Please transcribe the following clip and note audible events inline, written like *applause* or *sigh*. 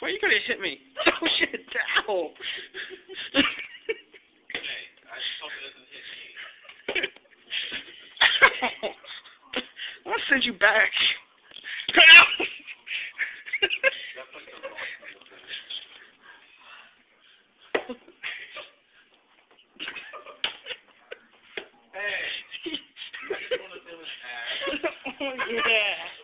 Why are you gonna hit me? *laughs* Oh shit, ow! Hey, I just hope it doesn't hit me. I'm gonna send you back. Yeah. *laughs*